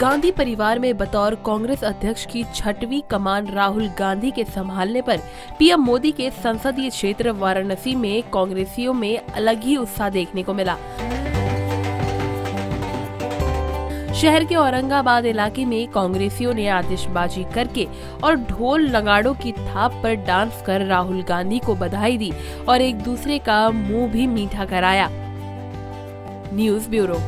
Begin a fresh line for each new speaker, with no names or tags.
गांधी परिवार में बतौर कांग्रेस अध्यक्ष की छठवीं कमान राहुल गांधी के संभालने पर पीएम मोदी के संसदीय क्षेत्र वाराणसी में कांग्रेसियों में अलग ही उत्साह देखने को मिला। शहर के औरंगाबाद इलाके में कांग्रेसियों ने आतिशबाजी करके और ढोल नगाड़ों की थाप पर डांस कर राहुल गांधी को बधाई दी और एक दूसरे का मुँह भी मीठा कराया। News bureau.